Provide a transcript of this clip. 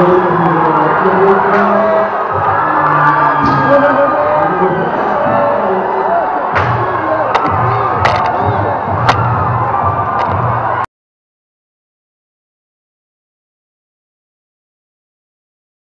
Hallelujah.